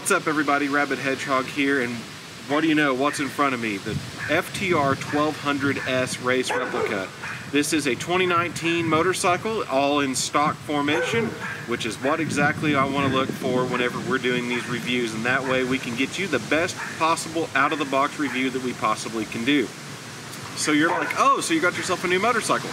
What's up everybody, Rabid Hedgehog here, and what do you know, what's in front of me? The FTR 1200S race replica. This is a 2019 motorcycle, all in stock formation, which is what exactly I want to look for whenever we're doing these reviews, and that way we can get you the best possible out-of-the-box review that we possibly can do. So you're like, oh, so you got yourself a new motorcycle.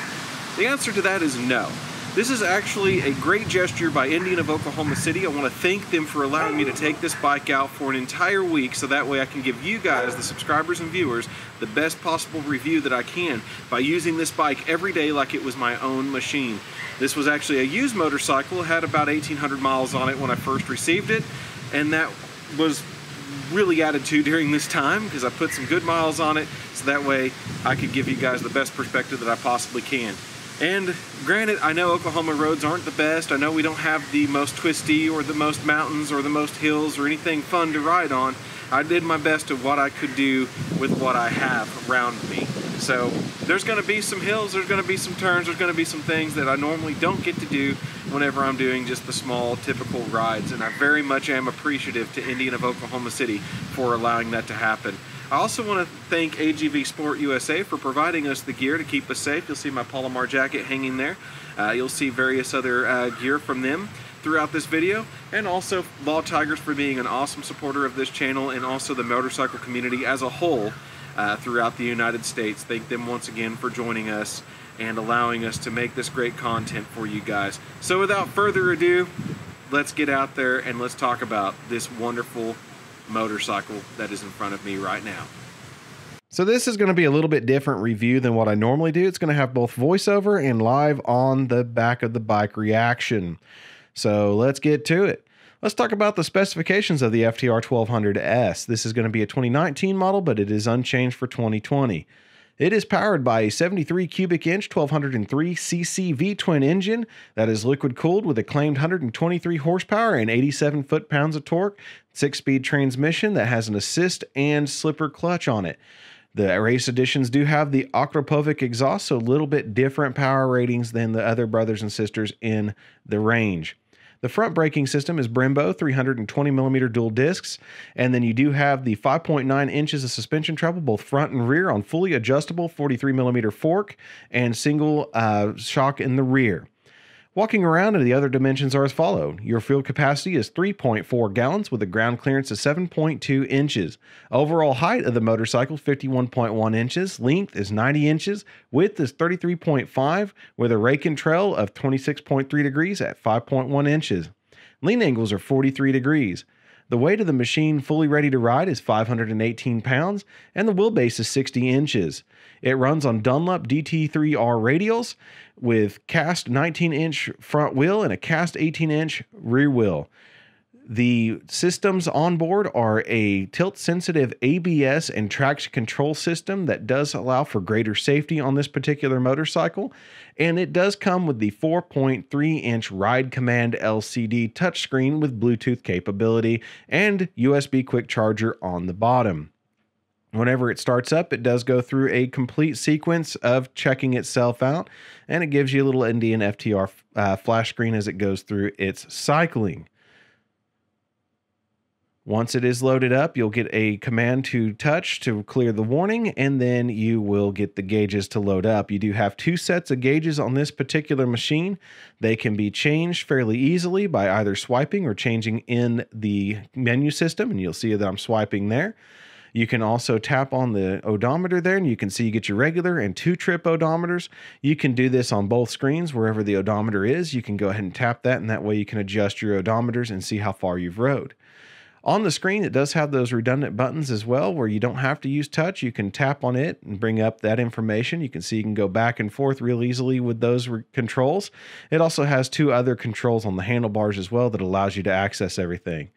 The answer to that is no. This is actually a great gesture by Indian of Oklahoma City. I want to thank them for allowing me to take this bike out for an entire week so that way I can give you guys, the subscribers and viewers, the best possible review that I can by using this bike every day like it was my own machine. This was actually a used motorcycle, had about 1800 miles on it when I first received it, and that was really added to during this time because I put some good miles on it so that way I could give you guys the best perspective that I possibly can. And granted, I know Oklahoma roads aren't the best. I know we don't have the most twisty or the most mountains or the most hills or anything fun to ride on. I did my best of what I could do with what I have around me. So there's going to be some hills, there's going to be some turns, there's going to be some things that I normally don't get to do whenever I'm doing just the small typical rides. And I very much am appreciative to Indian of Oklahoma City for allowing that to happen. I also want to thank AGV Sport USA for providing us the gear to keep us safe. You'll see my Palomar jacket hanging there. Uh, you'll see various other uh, gear from them throughout this video and also Law Tigers for being an awesome supporter of this channel and also the motorcycle community as a whole uh, throughout the United States. Thank them once again for joining us and allowing us to make this great content for you guys. So without further ado, let's get out there and let's talk about this wonderful motorcycle that is in front of me right now. So this is going to be a little bit different review than what I normally do. It's going to have both voiceover and live on the back of the bike reaction. So let's get to it. Let's talk about the specifications of the FTR 1200S. This is going to be a 2019 model, but it is unchanged for 2020. It is powered by a 73 cubic inch 1203 cc V twin engine that is liquid cooled with a claimed 123 horsepower and 87 foot pounds of torque, six speed transmission that has an assist and slipper clutch on it. The race editions do have the Akrapovic exhaust, so a little bit different power ratings than the other brothers and sisters in the range. The front braking system is Brembo 320 millimeter dual discs, and then you do have the 5.9 inches of suspension travel, both front and rear, on fully adjustable 43 millimeter fork and single uh, shock in the rear. Walking around and the other dimensions are as followed. Your fuel capacity is 3.4 gallons with a ground clearance of 7.2 inches. Overall height of the motorcycle 51.1 inches, length is 90 inches, width is 33.5 with a rake and trail of 26.3 degrees at 5.1 inches. Lean angles are 43 degrees. The weight of the machine fully ready to ride is 518 pounds and the wheelbase is 60 inches. It runs on Dunlop DT3R radials with cast 19 inch front wheel and a cast 18 inch rear wheel. The systems on board are a tilt sensitive ABS and traction control system that does allow for greater safety on this particular motorcycle. And it does come with the 4.3 inch Ride Command LCD touchscreen with Bluetooth capability and USB quick charger on the bottom. Whenever it starts up, it does go through a complete sequence of checking itself out, and it gives you a little Indian FTR uh, flash screen as it goes through its cycling. Once it is loaded up, you'll get a command to touch to clear the warning, and then you will get the gauges to load up. You do have two sets of gauges on this particular machine. They can be changed fairly easily by either swiping or changing in the menu system, and you'll see that I'm swiping there. You can also tap on the odometer there and you can see you get your regular and two trip odometers. You can do this on both screens wherever the odometer is. You can go ahead and tap that and that way you can adjust your odometers and see how far you've rode. On the screen, it does have those redundant buttons as well where you don't have to use touch. You can tap on it and bring up that information. You can see you can go back and forth real easily with those controls. It also has two other controls on the handlebars as well that allows you to access everything.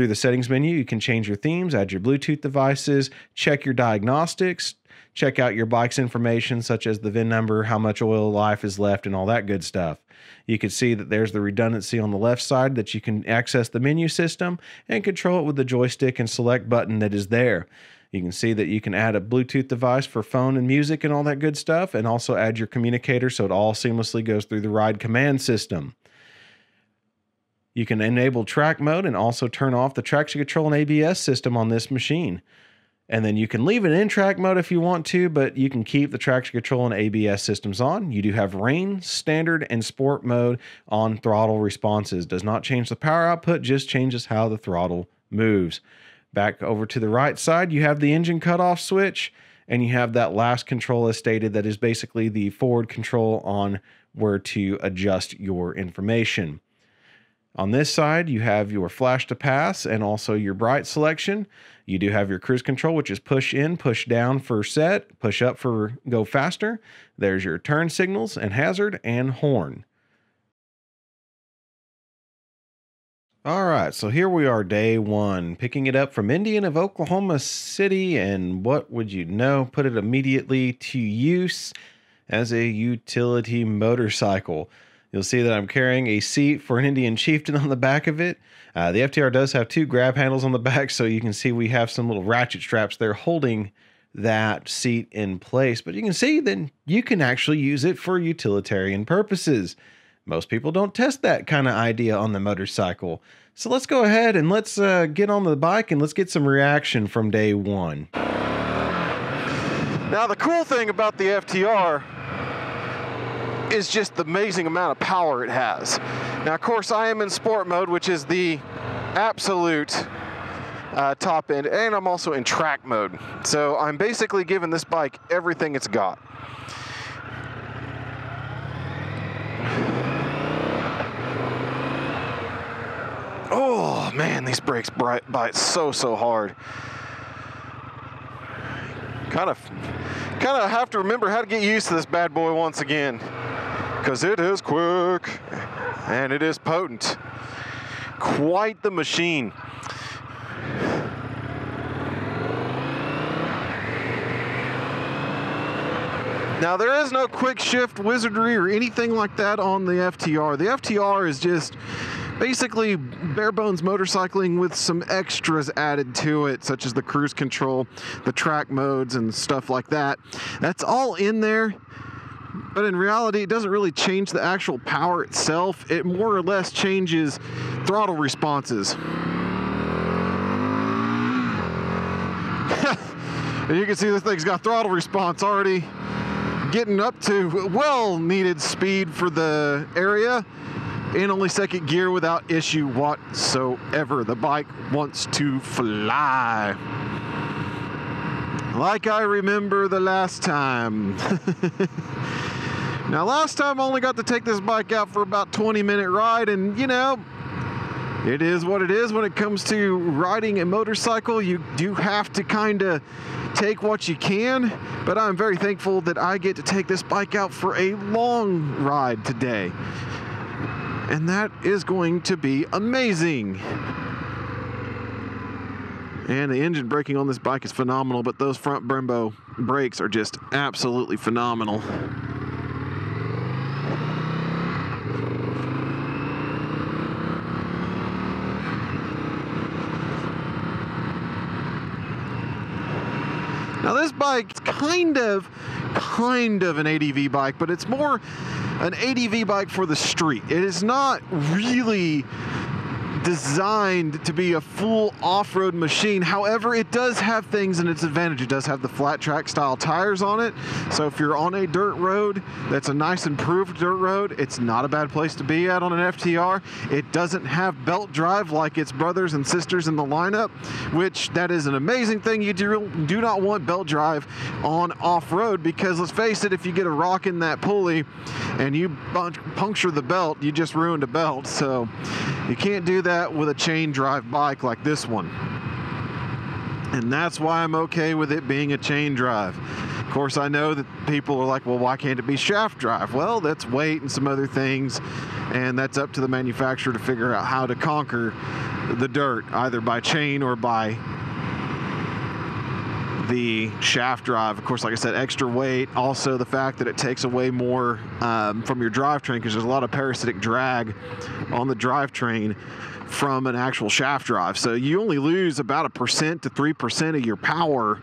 Through the settings menu, you can change your themes, add your Bluetooth devices, check your diagnostics, check out your bike's information, such as the VIN number, how much oil life is left, and all that good stuff. You can see that there's the redundancy on the left side that you can access the menu system and control it with the joystick and select button that is there. You can see that you can add a Bluetooth device for phone and music and all that good stuff, and also add your communicator so it all seamlessly goes through the ride command system. You can enable track mode and also turn off the traction control and ABS system on this machine. And then you can leave it in track mode if you want to, but you can keep the traction control and ABS systems on. You do have rain, standard, and sport mode on throttle responses. Does not change the power output, just changes how the throttle moves. Back over to the right side, you have the engine cutoff switch, and you have that last control as stated that is basically the forward control on where to adjust your information. On this side, you have your flash to pass and also your bright selection. You do have your cruise control, which is push in, push down for set, push up for go faster. There's your turn signals and hazard and horn. All right, so here we are, day one, picking it up from Indian of Oklahoma City. And what would you know? Put it immediately to use as a utility motorcycle. You'll see that I'm carrying a seat for an Indian chieftain on the back of it. Uh, the FTR does have two grab handles on the back, so you can see we have some little ratchet straps there holding that seat in place. But you can see then you can actually use it for utilitarian purposes. Most people don't test that kind of idea on the motorcycle. So let's go ahead and let's uh, get on the bike and let's get some reaction from day one. Now, the cool thing about the FTR is just the amazing amount of power it has. Now, of course, I am in sport mode, which is the absolute uh, top end, and I'm also in track mode. So I'm basically giving this bike everything it's got. Oh man, these brakes bite so so hard. Kind of, kind of have to remember how to get used to this bad boy once again, because it is quick and it is potent. Quite the machine. Now there is no quick shift wizardry or anything like that on the FTR. The FTR is just basically bare bones motorcycling with some extras added to it, such as the cruise control, the track modes, and stuff like that. That's all in there. But in reality, it doesn't really change the actual power itself. It more or less changes throttle responses. and you can see this thing's got throttle response already getting up to well needed speed for the area in only second gear without issue whatsoever. The bike wants to fly. Like I remember the last time. now, last time I only got to take this bike out for about 20 minute ride, and you know, it is what it is when it comes to riding a motorcycle. You do have to kind of take what you can, but I'm very thankful that I get to take this bike out for a long ride today and that is going to be amazing. And the engine braking on this bike is phenomenal, but those front Brembo brakes are just absolutely phenomenal. Now this bike's kind of, kind of an ADV bike, but it's more an ADV bike for the street. It is not really designed to be a full off-road machine. However, it does have things in its advantage. It does have the flat track style tires on it. So if you're on a dirt road that's a nice improved dirt road, it's not a bad place to be at on an FTR. It doesn't have belt drive like its brothers and sisters in the lineup, which that is an amazing thing. You do, do not want belt drive on off-road because let's face it, if you get a rock in that pulley and you puncture the belt, you just ruined a belt. So you can't do that that with a chain drive bike like this one. And that's why I'm okay with it being a chain drive. Of course, I know that people are like, well, why can't it be shaft drive? Well, that's weight and some other things, and that's up to the manufacturer to figure out how to conquer the dirt, either by chain or by the shaft drive. Of course, like I said, extra weight. Also, the fact that it takes away more um, from your drivetrain because there's a lot of parasitic drag on the drivetrain from an actual shaft drive. So you only lose about a percent to 3% of your power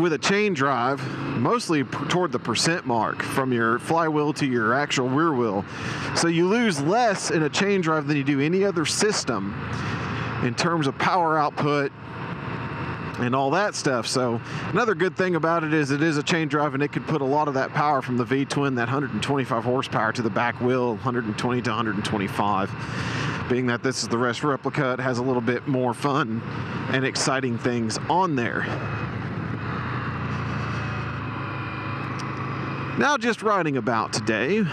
with a chain drive, mostly toward the percent mark from your flywheel to your actual rear wheel. So you lose less in a chain drive than you do any other system in terms of power output and all that stuff. So another good thing about it is it is a chain drive and it could put a lot of that power from the V-twin, that 125 horsepower to the back wheel, 120 to 125. Being that this is the race replica, it has a little bit more fun and exciting things on there. Now, just riding about today,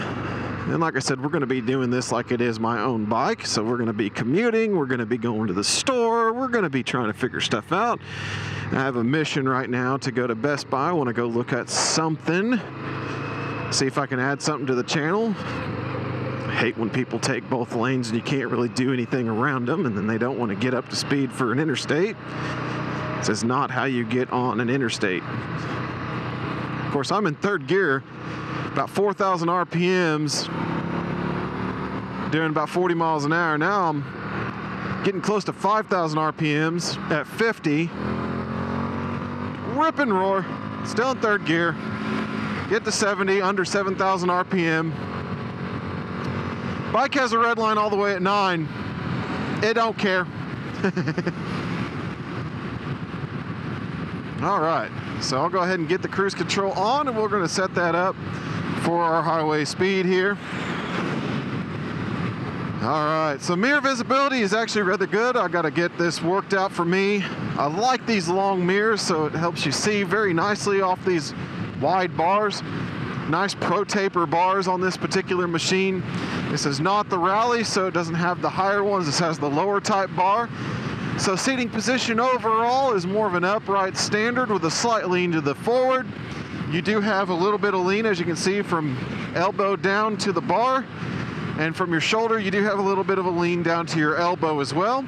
and like I said, we're going to be doing this like it is my own bike. So we're going to be commuting, we're going to be going to the store, we're going to be trying to figure stuff out. I have a mission right now to go to Best Buy. I want to go look at something, see if I can add something to the channel. I hate when people take both lanes and you can't really do anything around them, and then they don't want to get up to speed for an interstate. This is not how you get on an interstate. Of course, I'm in third gear, about 4,000 RPMs, doing about 40 miles an hour. Now I'm getting close to 5,000 RPMs at 50. Rip and roar, still in third gear. Get to 70, under 7,000 RPM. Bike has a red line all the way at 9. It don't care. all right, so I'll go ahead and get the cruise control on and we're gonna set that up for our highway speed here. All right, so mirror visibility is actually rather good. I gotta get this worked out for me. I like these long mirrors, so it helps you see very nicely off these wide bars. Nice pro taper bars on this particular machine. This is not the Rally, so it doesn't have the higher ones. This has the lower type bar. So seating position overall is more of an upright standard with a slight lean to the forward. You do have a little bit of lean, as you can see, from elbow down to the bar. And from your shoulder, you do have a little bit of a lean down to your elbow as well.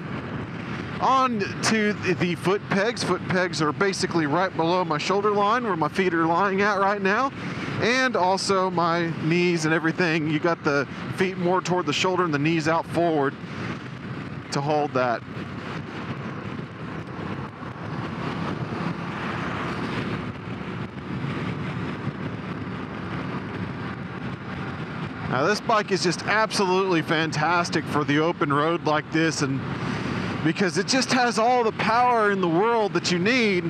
On to the foot pegs. Foot pegs are basically right below my shoulder line where my feet are lying at right now. And also my knees and everything. You got the feet more toward the shoulder and the knees out forward to hold that. Now this bike is just absolutely fantastic for the open road like this and because it just has all the power in the world that you need.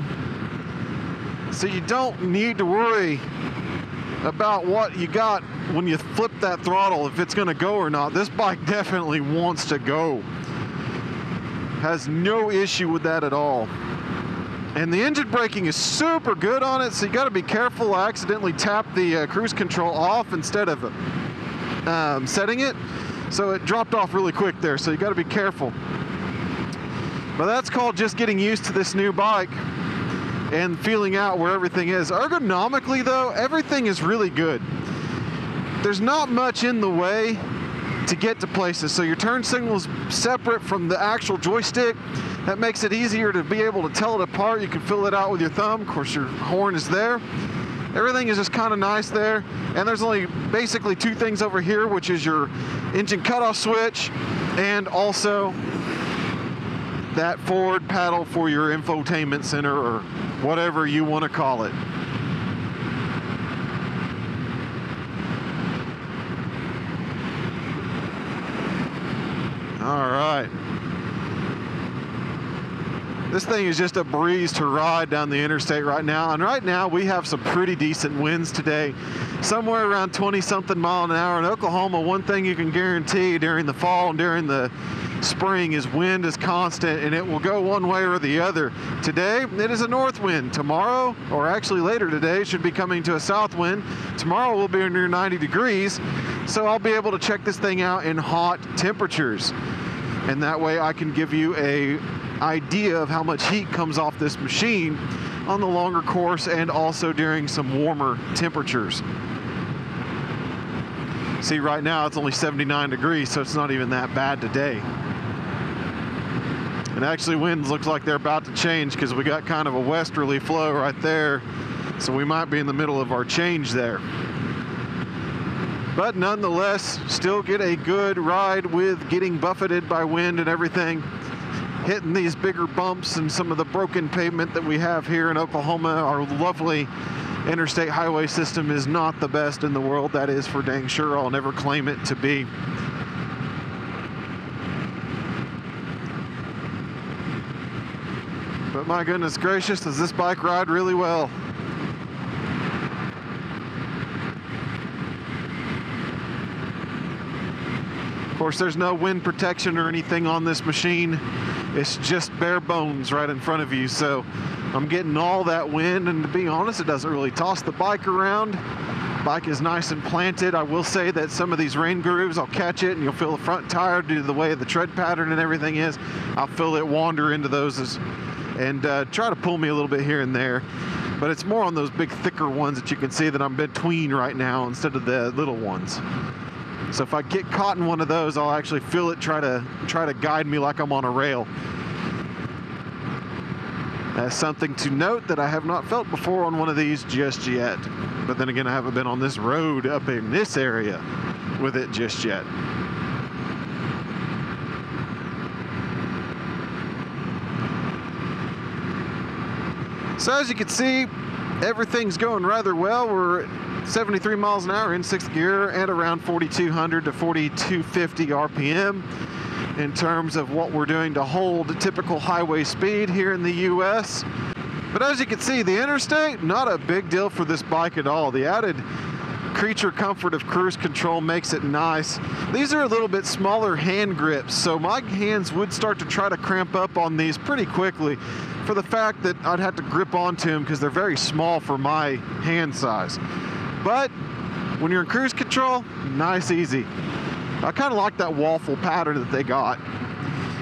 So you don't need to worry about what you got when you flip that throttle, if it's gonna go or not. This bike definitely wants to go. Has no issue with that at all. And the engine braking is super good on it, so you gotta be careful. I accidentally tapped the uh, cruise control off instead of um, setting it. So it dropped off really quick there, so you gotta be careful. But that's called just getting used to this new bike and feeling out where everything is. Ergonomically though, everything is really good. There's not much in the way to get to places. So your turn signal is separate from the actual joystick. That makes it easier to be able to tell it apart. You can fill it out with your thumb. Of course, your horn is there. Everything is just kind of nice there. And there's only basically two things over here, which is your engine cutoff switch and also that forward paddle for your infotainment center or whatever you want to call it. All right. This thing is just a breeze to ride down the interstate right now. And right now we have some pretty decent winds today, somewhere around 20 something mile an hour. In Oklahoma, one thing you can guarantee during the fall and during the spring is wind is constant and it will go one way or the other. Today it is a north wind. Tomorrow, or actually later today, should be coming to a south wind. Tomorrow will be near 90 degrees. So I'll be able to check this thing out in hot temperatures. And that way I can give you a idea of how much heat comes off this machine on the longer course and also during some warmer temperatures. See, right now it's only 79 degrees, so it's not even that bad today. And actually winds looks like they're about to change because we got kind of a westerly flow right there. So we might be in the middle of our change there. But nonetheless, still get a good ride with getting buffeted by wind and everything. Hitting these bigger bumps and some of the broken pavement that we have here in Oklahoma. Our lovely interstate highway system is not the best in the world. That is for dang sure. I'll never claim it to be. But my goodness gracious, does this bike ride really well? Of course, there's no wind protection or anything on this machine. It's just bare bones right in front of you. So I'm getting all that wind. And to be honest, it doesn't really toss the bike around. Bike is nice and planted. I will say that some of these rain grooves, I'll catch it and you'll feel the front tire due to the way the tread pattern and everything is. I'll feel it wander into those as, and uh, try to pull me a little bit here and there. But it's more on those big, thicker ones that you can see that I'm between right now instead of the little ones. So if I get caught in one of those, I'll actually feel it try to try to guide me like I'm on a rail. That's something to note that I have not felt before on one of these just yet. But then again, I haven't been on this road up in this area with it just yet. So as you can see, everything's going rather well. We're 73 miles an hour in sixth gear and around 4200 to 4250 RPM in terms of what we're doing to hold typical highway speed here in the US. But as you can see, the interstate, not a big deal for this bike at all. The added creature comfort of cruise control makes it nice. These are a little bit smaller hand grips, so my hands would start to try to cramp up on these pretty quickly for the fact that I'd have to grip onto them because they're very small for my hand size. But when you're in cruise control, nice, easy. I kind of like that waffle pattern that they got.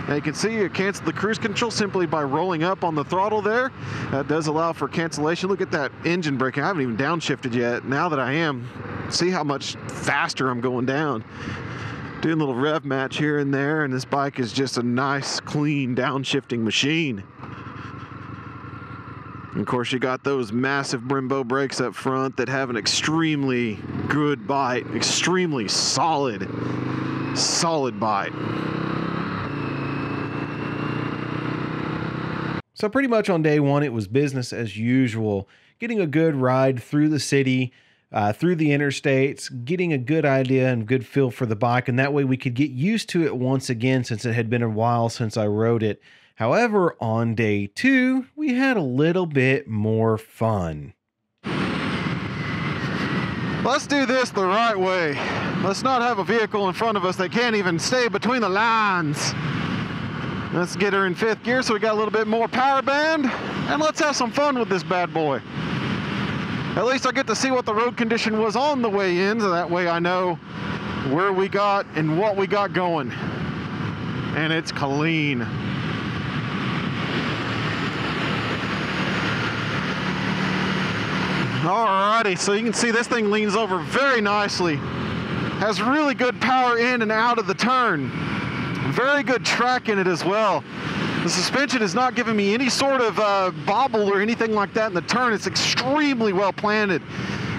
Now you can see you cancel the cruise control simply by rolling up on the throttle there. That does allow for cancellation. Look at that engine braking. I haven't even downshifted yet. Now that I am, see how much faster I'm going down. Doing a little rev match here and there, and this bike is just a nice, clean downshifting machine. And of course, you got those massive Brembo brakes up front that have an extremely good bite, extremely solid, solid bite. So, pretty much on day one, it was business as usual. Getting a good ride through the city, uh, through the interstates, getting a good idea and good feel for the bike. And that way we could get used to it once again since it had been a while since I rode it. However, on day two, we had a little bit more fun. Let's do this the right way. Let's not have a vehicle in front of us that can't even stay between the lines. Let's get her in fifth gear so we got a little bit more power band. And let's have some fun with this bad boy. At least I get to see what the road condition was on the way in, so that way I know where we got and what we got going. And it's clean. Alrighty, so you can see this thing leans over very nicely. Has really good power in and out of the turn. Very good track in it as well. The suspension is not giving me any sort of uh, bobble or anything like that in the turn. It's extremely well planted.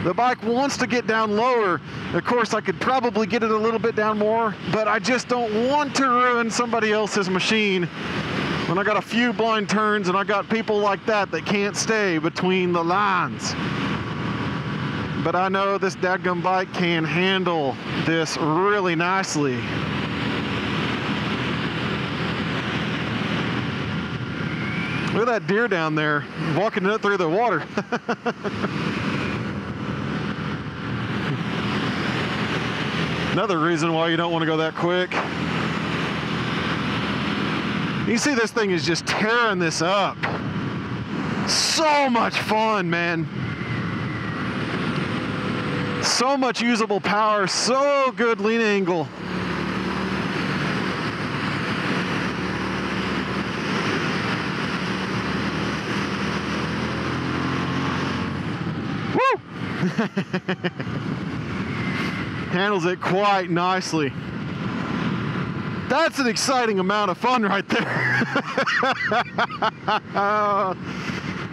The bike wants to get down lower. Of course, I could probably get it a little bit down more, but I just don't want to ruin somebody else's machine when I got a few blind turns and I got people like that that can't stay between the lines. But I know this dadgum bike can handle this really nicely. Look at that deer down there walking it through the water. Another reason why you don't want to go that quick. You see this thing is just tearing this up. So much fun, man. So much usable power, so good lean angle. Handles it quite nicely. That's an exciting amount of fun right there.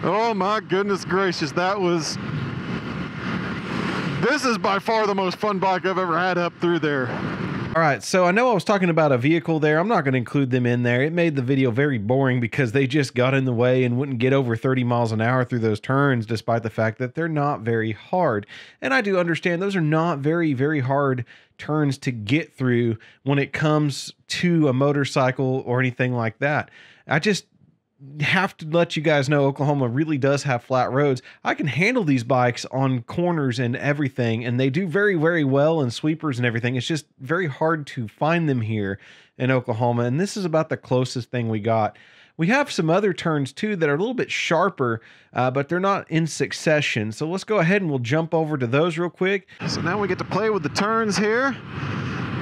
oh my goodness gracious, that was. This is by far the most fun bike I've ever had up through there. All right, so I know I was talking about a vehicle there. I'm not going to include them in there. It made the video very boring because they just got in the way and wouldn't get over 30 miles an hour through those turns, despite the fact that they're not very hard. And I do understand those are not very, very hard turns to get through when it comes to a motorcycle or anything like that. I just have to let you guys know Oklahoma really does have flat roads. I can handle these bikes on corners and everything, and they do very, very well in sweepers and everything. It's just very hard to find them here in Oklahoma, and this is about the closest thing we got. We have some other turns too that are a little bit sharper, uh, but they're not in succession. So let's go ahead and we'll jump over to those real quick. So now we get to play with the turns here.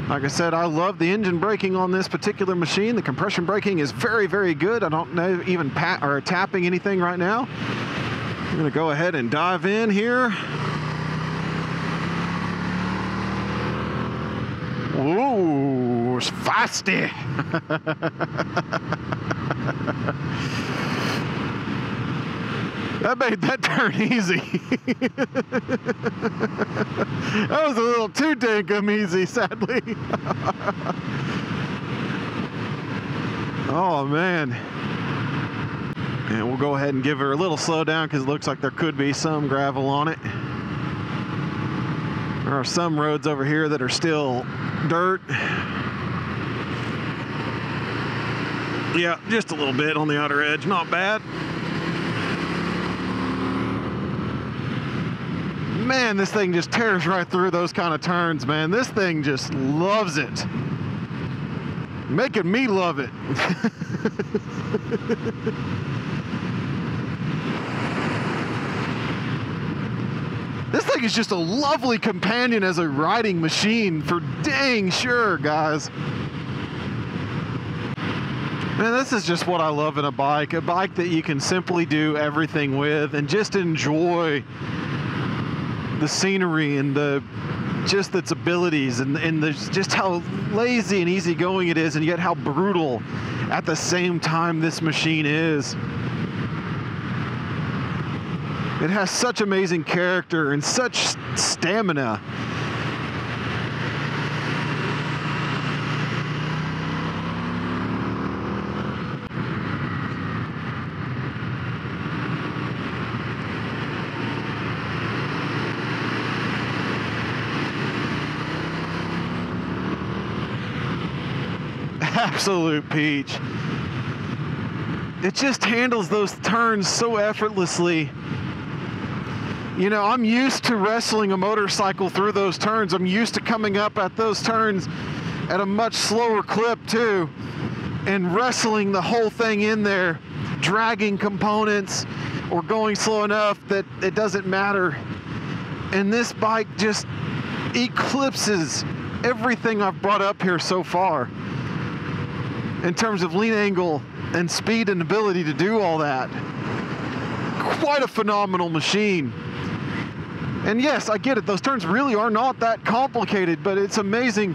Like I said, I love the engine braking on this particular machine. The compression braking is very, very good. I don't know even pat or tapping anything right now. I'm gonna go ahead and dive in here. Ooh, it's feisty. That made that turn easy. that was a little too dinkum easy, sadly. oh, man. And we'll go ahead and give her a little slow down because it looks like there could be some gravel on it. There are some roads over here that are still dirt. Yeah, just a little bit on the outer edge, not bad. Man, this thing just tears right through those kind of turns, man. This thing just loves it. Making me love it. this thing is just a lovely companion as a riding machine for dang sure, guys. Man, this is just what I love in a bike. A bike that you can simply do everything with and just enjoy the scenery and the just its abilities and, and the, just how lazy and easygoing it is and yet how brutal at the same time this machine is. It has such amazing character and such stamina. Absolute peach. It just handles those turns so effortlessly. You know, I'm used to wrestling a motorcycle through those turns. I'm used to coming up at those turns at a much slower clip too and wrestling the whole thing in there, dragging components or going slow enough that it doesn't matter. And this bike just eclipses everything I've brought up here so far in terms of lean angle and speed and ability to do all that. Quite a phenomenal machine. And yes, I get it. Those turns really are not that complicated, but it's amazing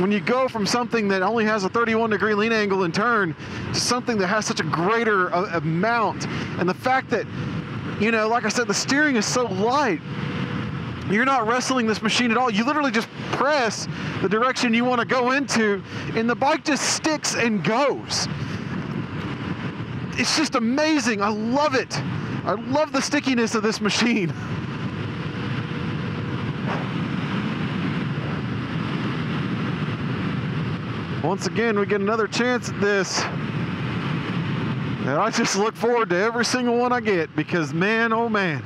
when you go from something that only has a 31 degree lean angle and turn to something that has such a greater uh, amount. And the fact that, you know, like I said, the steering is so light you're not wrestling this machine at all. You literally just press the direction you want to go into, and the bike just sticks and goes. It's just amazing. I love it. I love the stickiness of this machine. Once again, we get another chance at this. And I just look forward to every single one I get because man, oh man.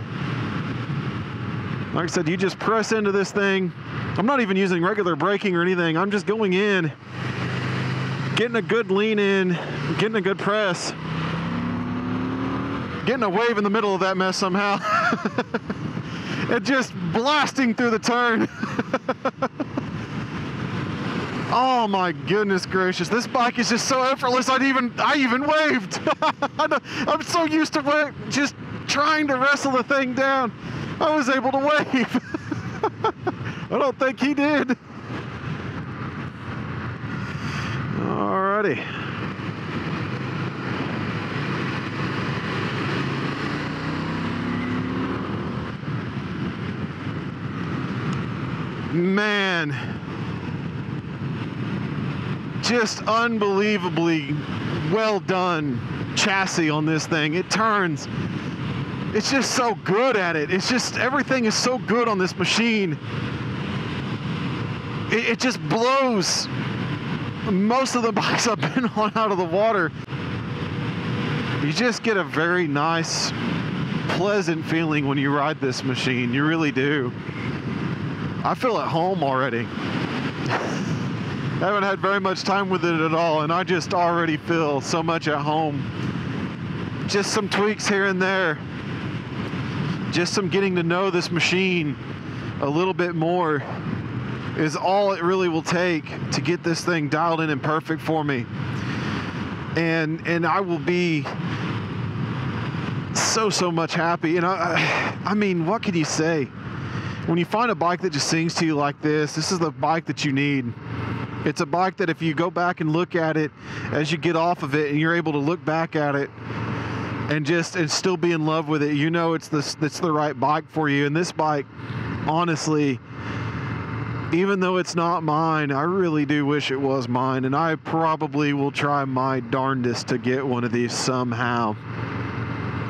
Like I said, you just press into this thing. I'm not even using regular braking or anything. I'm just going in, getting a good lean in, getting a good press, getting a wave in the middle of that mess somehow, and just blasting through the turn. Oh my goodness gracious! This bike is just so effortless. I even I even waved. I'm so used to just trying to wrestle the thing down. I was able to wave. I don't think he did. Alrighty. Man, just unbelievably well done chassis on this thing. It turns. It's just so good at it. It's just everything is so good on this machine. It, it just blows most of the bikes I've been on out of the water. You just get a very nice, pleasant feeling when you ride this machine. You really do. I feel at home already. I haven't had very much time with it at all, and I just already feel so much at home. Just some tweaks here and there. Just some getting to know this machine a little bit more is all it really will take to get this thing dialed in and perfect for me. And and I will be so so much happy. And I I mean, what can you say? When you find a bike that just sings to you like this, this is the bike that you need. It's a bike that if you go back and look at it as you get off of it and you're able to look back at it and just and still be in love with it, you know it's this it's the right bike for you. And this bike, honestly, even though it's not mine, I really do wish it was mine. And I probably will try my darndest to get one of these somehow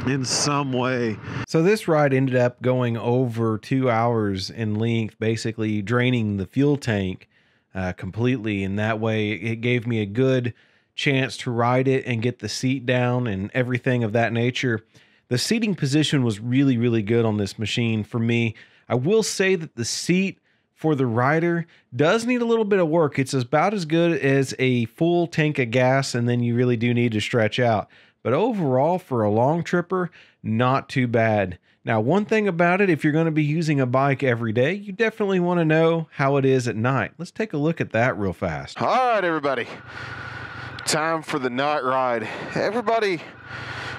in some way. So this ride ended up going over two hours in length, basically draining the fuel tank uh, completely. And that way it gave me a good chance to ride it and get the seat down and everything of that nature. The seating position was really, really good on this machine for me. I will say that the seat for the rider does need a little bit of work. It's about as good as a full tank of gas, and then you really do need to stretch out. But overall, for a long tripper, not too bad. Now, one thing about it, if you're going to be using a bike every day, you definitely want to know how it is at night. Let's take a look at that real fast. All right, everybody. Time for the night ride. Everybody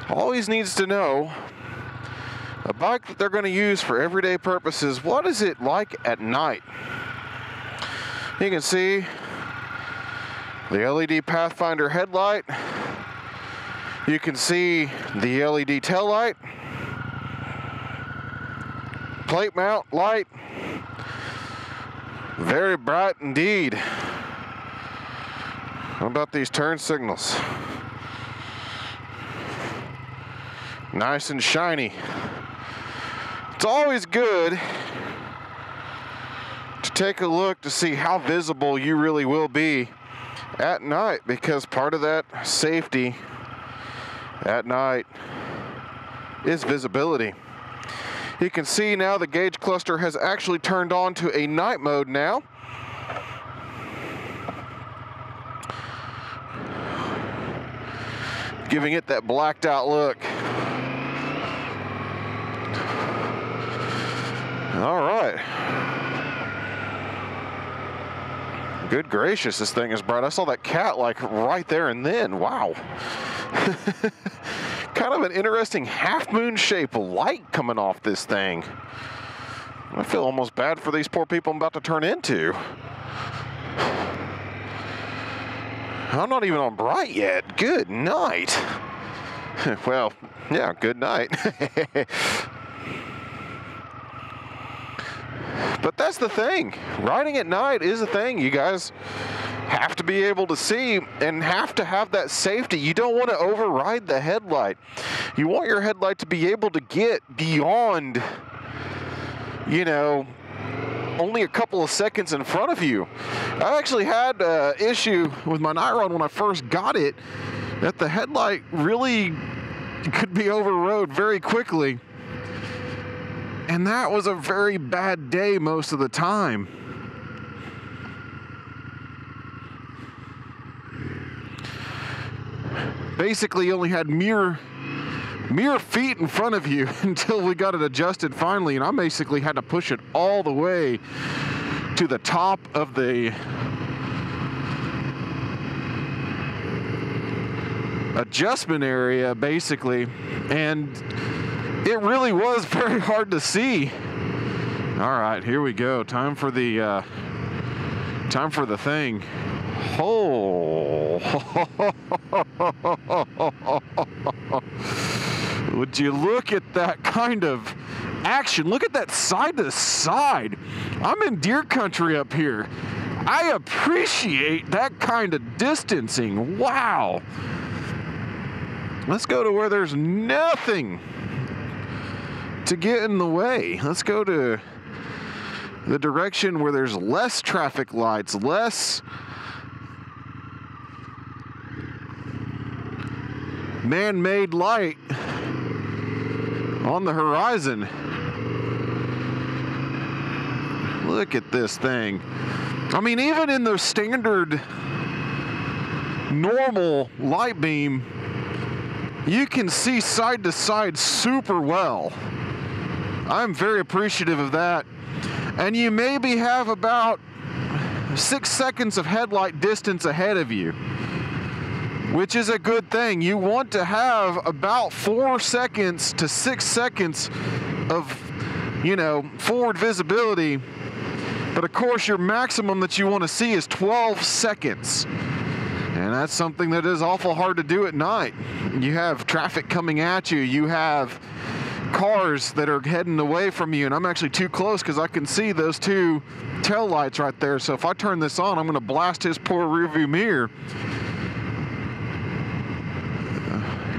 always needs to know a bike that they're going to use for everyday purposes, what is it like at night? You can see the LED Pathfinder headlight. You can see the LED tail light, plate mount light. Very bright indeed. How about these turn signals? Nice and shiny. It's always good to take a look to see how visible you really will be at night because part of that safety at night is visibility. You can see now the gauge cluster has actually turned on to a night mode now. Giving it that blacked out look. All right. Good gracious, this thing is bright. I saw that cat like right there and then. Wow. kind of an interesting half moon shape light coming off this thing. I feel almost bad for these poor people I'm about to turn into. I'm not even on bright yet. Good night. well, yeah, good night. but that's the thing. Riding at night is a thing. You guys have to be able to see and have to have that safety. You don't want to override the headlight. You want your headlight to be able to get beyond, you know, only a couple of seconds in front of you. I actually had an issue with my Niron when I first got it that the headlight really could be overrode very quickly. And that was a very bad day most of the time. Basically, only had mere mere feet in front of you until we got it adjusted finally, and I basically had to push it all the way to the top of the adjustment area, basically, and it really was very hard to see. All right, here we go. Time for the uh, time for the thing. Oh. Would you look at that kind of action? Look at that side to side. I'm in deer country up here. I appreciate that kind of distancing. Wow. Let's go to where there's nothing to get in the way. Let's go to the direction where there's less traffic lights, less man made light on the horizon. Look at this thing. I mean, even in the standard normal light beam, you can see side to side super well. I'm very appreciative of that. And you maybe have about six seconds of headlight distance ahead of you, which is a good thing. You want to have about four seconds to six seconds of, you know, forward visibility. But of course, your maximum that you want to see is 12 seconds. And that's something that is awful hard to do at night. You have traffic coming at you, you have cars that are heading away from you, and I'm actually too close because I can see those two tail lights right there. So if I turn this on, I'm going to blast his poor rearview mirror.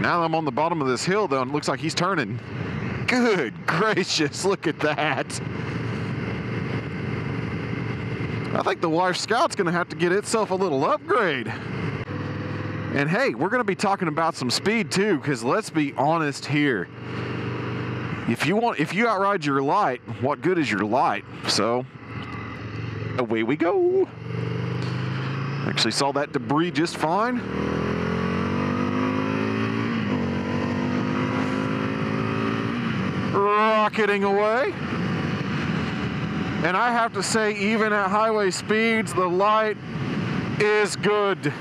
Now I'm on the bottom of this hill, though, and it looks like he's turning. Good gracious, look at that. I think the Wife Scout's going to have to get itself a little upgrade. And hey, we're going to be talking about some speed too, because let's be honest here. If you want, if you outride your light, what good is your light? So away we go. Actually saw that debris just fine. Rocketing away. And I have to say, even at highway speeds, the light is good.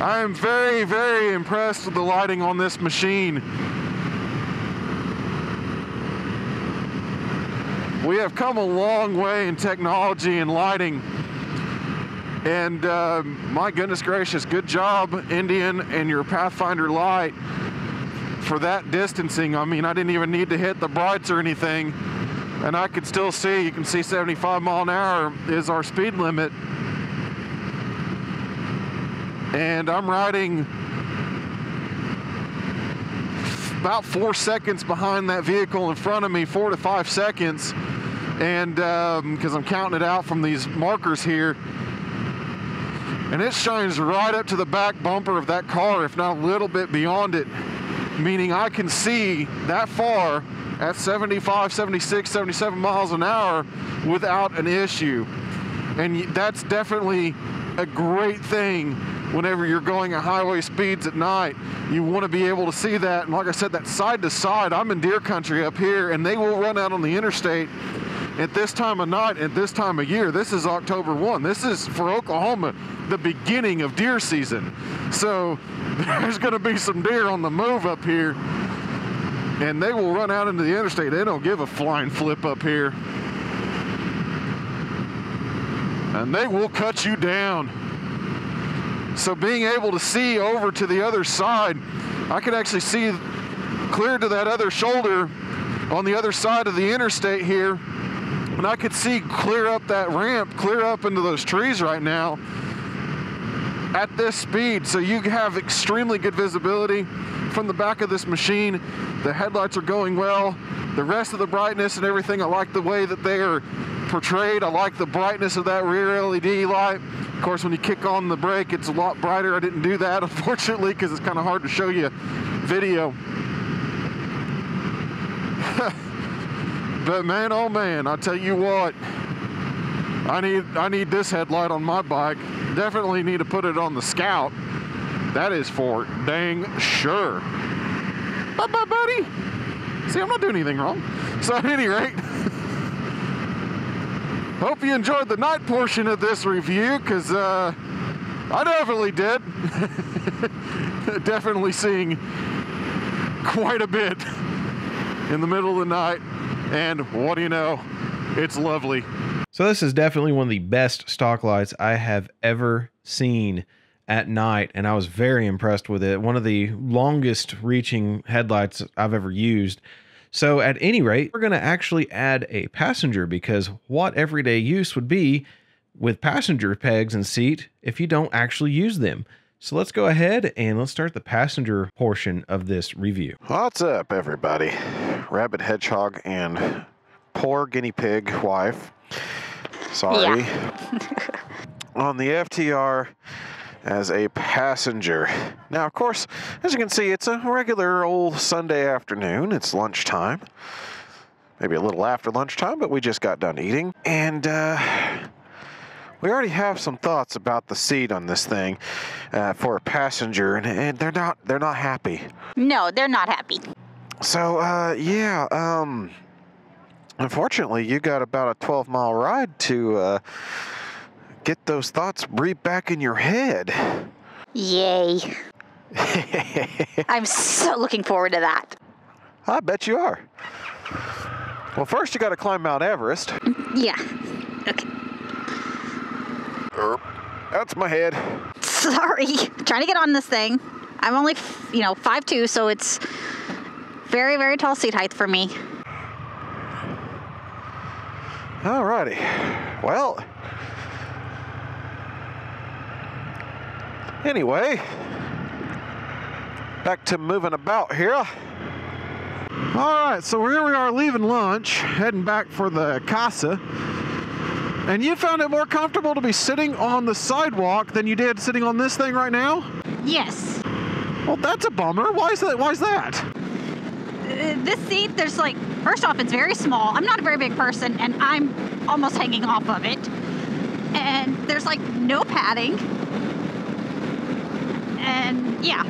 I am very, very impressed with the lighting on this machine. We have come a long way in technology and lighting. And uh, my goodness gracious, good job, Indian, and your Pathfinder light for that distancing. I mean, I didn't even need to hit the brights or anything. And I could still see, you can see 75 mile an hour is our speed limit and I'm riding about four seconds behind that vehicle in front of me, four to five seconds, and because um, I'm counting it out from these markers here, and it shines right up to the back bumper of that car, if not a little bit beyond it, meaning I can see that far at 75, 76, 77 miles an hour without an issue. And that's definitely a great thing whenever you're going at highway speeds at night. You want to be able to see that. And like I said, that side to side, I'm in deer country up here, and they will run out on the interstate at this time of night, at this time of year. This is October 1. This is for Oklahoma, the beginning of deer season. So there's going to be some deer on the move up here. And they will run out into the interstate. They don't give a flying flip up here. And they will cut you down. So being able to see over to the other side, I could actually see clear to that other shoulder on the other side of the interstate here. And I could see clear up that ramp, clear up into those trees right now at this speed. So you have extremely good visibility from the back of this machine. The headlights are going well. The rest of the brightness and everything, I like the way that they are portrayed. I like the brightness of that rear LED light. Of course, when you kick on the brake, it's a lot brighter. I didn't do that, unfortunately, because it's kind of hard to show you video. but man, oh man, I tell you what, I need I need this headlight on my bike. Definitely need to put it on the Scout. That is for dang sure. Bye bye, buddy. See, I'm not doing anything wrong. So at any rate. Hope you enjoyed the night portion of this review, because uh, I definitely did. definitely seeing quite a bit in the middle of the night. And what do you know? It's lovely. So this is definitely one of the best stock lights I have ever seen at night and I was very impressed with it. One of the longest reaching headlights I've ever used So, at any rate, we're going to actually add a passenger because what everyday use would be with passenger pegs and seat if you don't actually use them. So, let's go ahead and let's start the passenger portion of this review. What's up, everybody? Rabid Hedgehog and poor guinea pig wife. Sorry. On the FTR as a passenger. Now, of course, as you can see, it's a regular old Sunday afternoon. It's lunchtime. Maybe a little after lunchtime, but we just got done eating. And uh, we already have some thoughts about the seat on this thing uh, for a passenger, and, and they're not they're not happy. No, they're not happy. So, uh, yeah, um, unfortunately, you got about a 12 mile ride to uh, get those thoughts breathed back in your head. Yay. I'm so looking forward to that. I bet you are. Well, first, you got to climb Mount Everest. Yeah. Okay. Erp. That's my head. Sorry. Trying to get on this thing. I'm only, f- you know, five two, so it's very, very tall seat height for me. Alrighty. Well, anyway, back to moving about here. All right, so here we are leaving lunch, heading back for the casa. And you found it more comfortable to be sitting on the sidewalk than you did sitting on this thing right now? Yes. Well, that's a bummer. Why is that? Why is that? Uh, this seat, there's like, first off, it's very small. I'm not a very big person, and I'm almost hanging off of it. And there's like no padding. And yeah,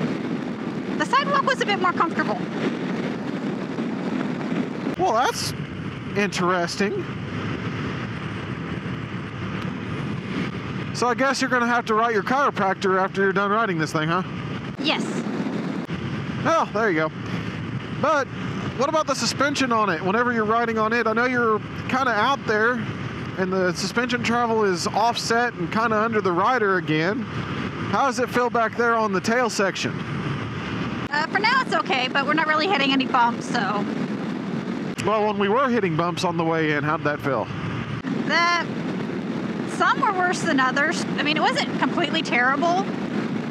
the sidewalk was a bit more comfortable. Well, that's interesting. So I guess you're going to have to write your chiropractor after you're done riding this thing, huh? Yes. Oh, there you go. But what about the suspension on it? Whenever you're riding on it, I know you're kind of out there and the suspension travel is offset and kind of under the rider again. How does it feel back there on the tail section? Uh, for now, it's okay, but we're not really hitting any bumps, so Well, when we were hitting bumps on the way in, how'd that feel? that some were worse than others. I mean, it wasn't completely terrible,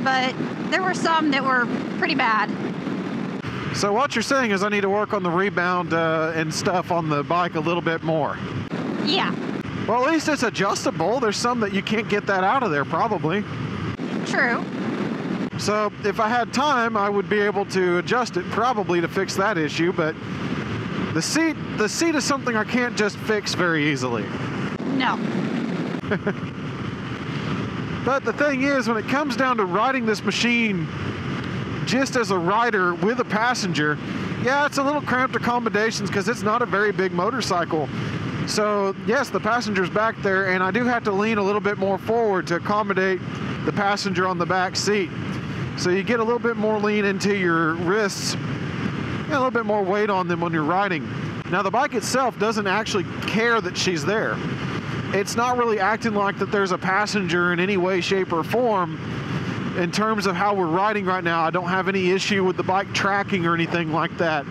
but there were some that were pretty bad. So what you're saying is I need to work on the rebound uh, and stuff on the bike a little bit more. Yeah, Well, at least it's adjustable. There's some that you can't get that out of there probably. true. So if I had time, I would be able to adjust it probably to fix that issue. But the seat, the seat is something I can't just fix very easily. No. But the thing is, when it comes down to riding this machine just as a rider with a passenger, yeah, it's a little cramped accommodations because it's not a very big motorcycle. So, yes, the passenger's back there, and I do have to lean a little bit more forward to accommodate the passenger on the back seat. So, you get a little bit more lean into your wrists, and a little bit more weight on them when you're riding. Now, the bike itself doesn't actually care that she's there it's not really acting like that there's a passenger in any way, shape, or form in terms of how we're riding right now. I don't have any issue with the bike tracking or anything like that.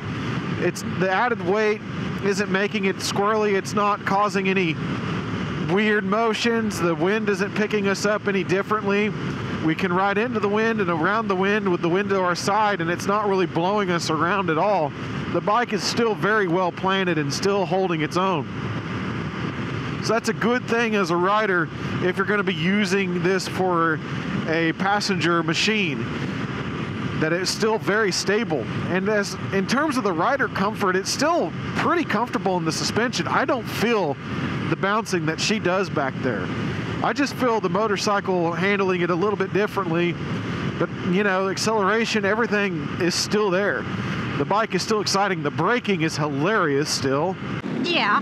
It's the added weight isn't making it squirrely. It's not causing any weird motions. The wind isn't picking us up any differently. We can ride into the wind and around the wind with the wind to our side, and it's not really blowing us around at all. The bike is still very well planted and still holding its own. So that's a good thing as a rider if you're going to be using this for a passenger machine. That it's still very stable. And as in terms of the rider comfort, it's still pretty comfortable in the suspension. I don't feel the bouncing that she does back there. I just feel the motorcycle handling it a little bit differently. But you know, acceleration, everything is still there. The bike is still exciting. The braking is hilarious still Yeah.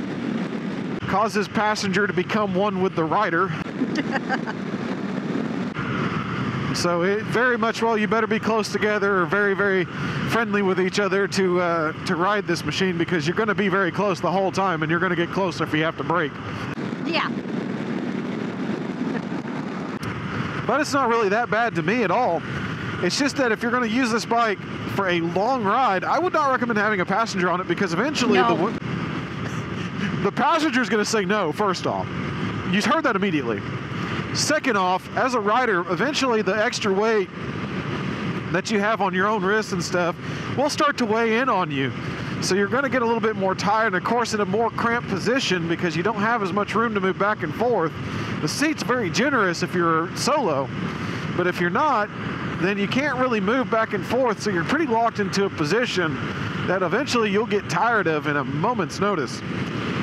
Causes passenger to become one with the rider. so it very much well you better be close together or very very friendly with each other to uh, to ride this machine because you're going to be very close the whole time and you're going to get closer if you have to brake. Yeah. But it's not really that bad to me at all. It's just that if you're going to use this bike for a long ride, I would not recommend having a passenger on it because eventually No. the the passenger is going to say no. First off, you heard that immediately. Second off, as a rider, eventually the extra weight that you have on your own wrists and stuff will start to weigh in on you. So you're going to get a little bit more tired, and of course, in a more cramped position because you don't have as much room to move back and forth. The seat's very generous if you're solo, but if you're not, then you can't really move back and forth. So you're pretty locked into a position that eventually you'll get tired of in a moment's notice.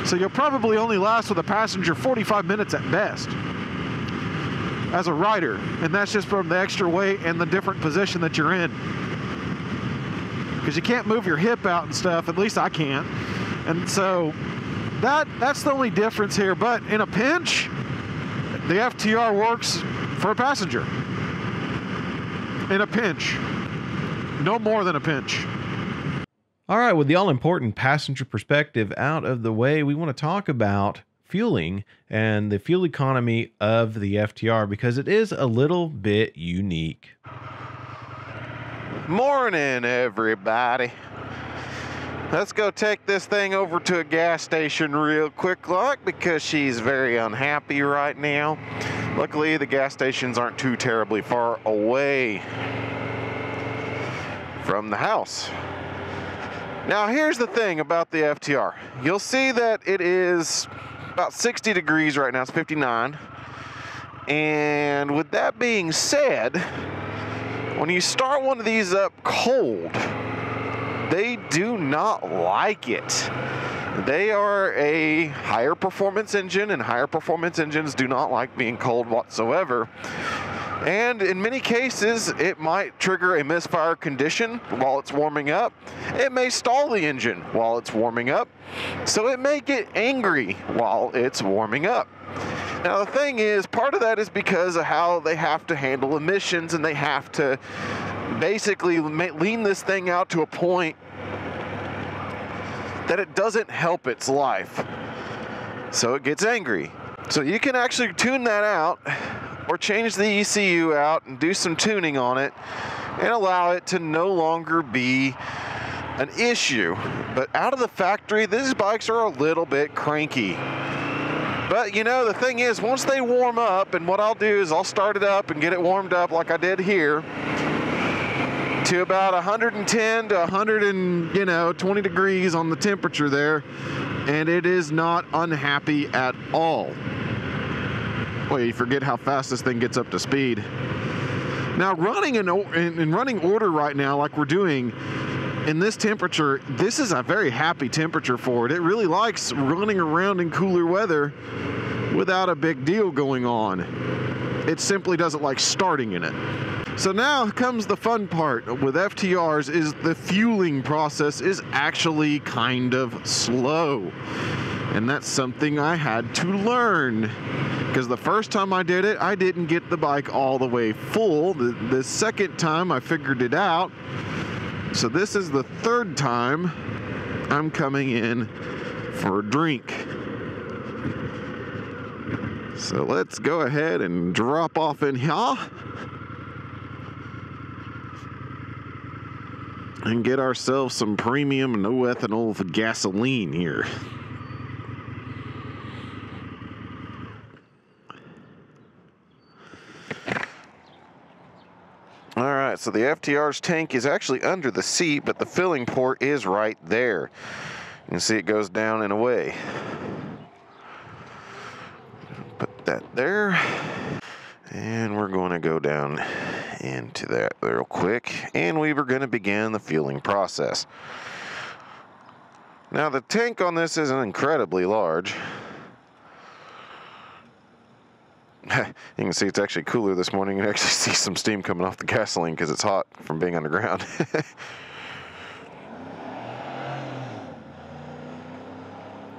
So you'll probably only last with a passenger 45 minutes at best as a rider, and that's just from the extra weight and the different position that you're in. Because you can't move your hip out and stuff. At least I can't. And so that that's the only difference here. But in a pinch, the FTR works for a passenger. In a pinch, no more than a pinch. All right, with the all important passenger perspective out of the way, we want to talk about fueling and the fuel economy of the FTR because it is a little bit unique. Morning, everybody. Let's go take this thing over to a gas station real quick, like, because she's very unhappy right now. Luckily, the gas stations aren't too terribly far away from the house. Now, here's the thing about the FTR. You'll see that it is about 60 degrees right now, it's 59. And with that being said, when you start one of these up cold, they do not like it. They are a higher performance engine, and higher performance engines do not like being cold whatsoever. And in many cases, it might trigger a misfire condition while it's warming up. It may stall the engine while it's warming up. So it may get angry while it's warming up. Now, the thing is, part of that is because of how they have to handle emissions and they have to basically lean this thing out to a point that it doesn't help its life. So it gets angry. So you can actually tune that out or change the ECU out and do some tuning on it and allow it to no longer be an issue. But out of the factory, these bikes are a little bit cranky. But you know, the thing is, once they warm up, and what I'll do is I'll start it up and get it warmed up like I did here to about 110 to 100 and you know 20 degrees on the temperature there, and it is not unhappy at all. Well, you forget how fast this thing gets up to speed. Now, running in, in, in running order right now, like we're doing, in this temperature, this is a very happy temperature for it. It really likes running around in cooler weather without a big deal going on. It simply doesn't like starting in it. So now comes the fun part with FTRs is the fueling process is actually kind of slow. And that's something I had to learn. Because the first time I did it, I didn't get the bike all the way full. The, the second time I figured it out. So this is the third time I'm coming in for a drink. So let's go ahead and drop off in here and get ourselves some premium no ethanol gasoline here. All right, so the FTR's tank is actually under the seat, but the filling port is right there. You can see it goes down and away. Put that there. And we're going to go down into that real quick. And we were going to begin the fueling process. Now, the tank on this isn't incredibly large. you can see it's actually cooler this morning. You can actually see some steam coming off the gasoline because it's hot from being underground.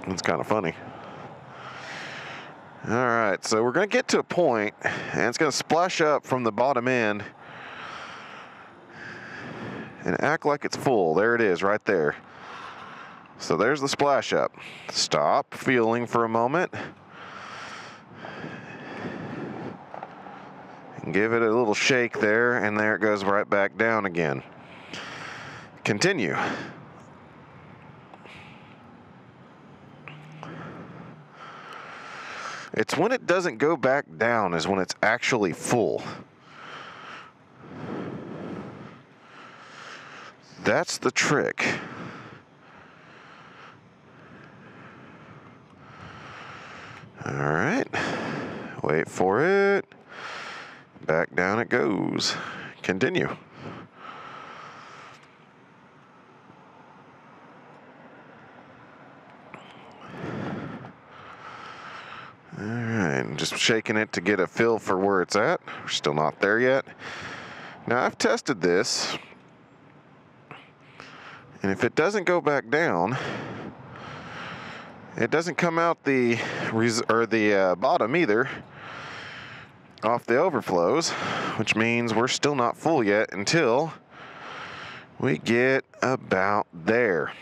it's kind of funny. All right, so we're going to get to a point, and it's going to splash up from the bottom end and act like it's full. There it is, right there. So there's the splash up. Stop feeling for a moment. Give it a little shake there, and there it goes right back down again. Continue. It's when it doesn't go back down is when it's actually full. That's the trick. All right. Wait for it. Back down it goes. Continue. All right, just shaking it to get a feel for where it's at. We're still not there yet. Now I've tested this, and if it doesn't go back down, it doesn't come out the or the uh, bottom either off the overflows, which means we're still not full yet until we get about there.